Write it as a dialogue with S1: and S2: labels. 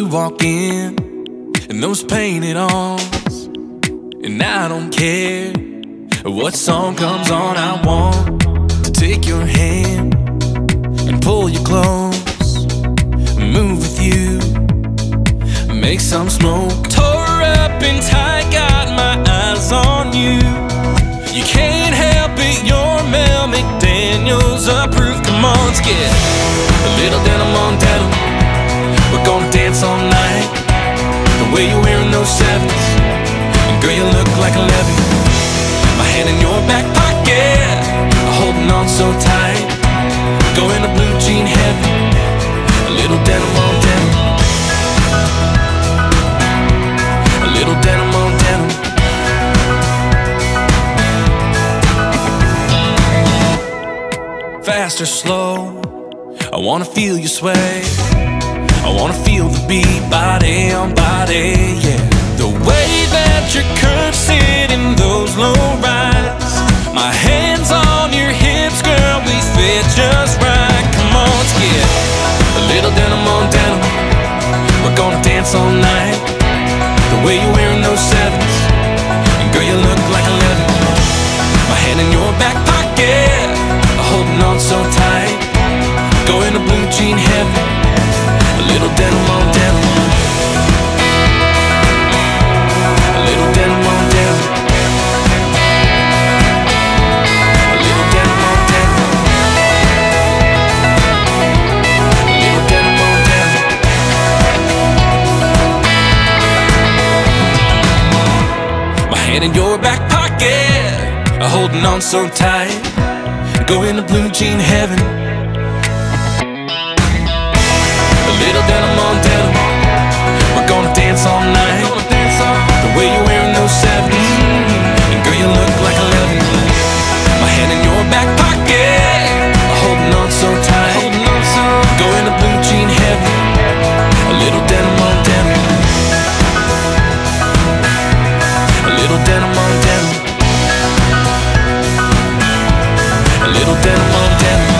S1: walk in and those painted arms, and I don't care what song comes on. I want to take your hand and pull you close, move with you, make some smoke. Tore up and tight, got my eyes on you. You can't help it, you're Mel McDaniel's approved. Come on, let's get a little denim on denim. We're gonna dance all night. The way you're wearing those sevens, and girl, you look like eleven. My hand in your back pocket, holding on so tight. Going to blue jean heaven, a little denim on denim. A little denim on denim. Fast or slow, I wanna feel you sway. I wanna feel the beat, body on body, yeah. The way that your curves sit in those low rides. My hands on your hips, girl, we fit just right. Come on, let's get a little denim on denim. We're gonna dance all night. The way you're And in your back pocket. Holding on so tight. Going to blue jean heaven. A little denim on denim. We're gonna dance all night. The way you little denim on denim. A little denim on denim.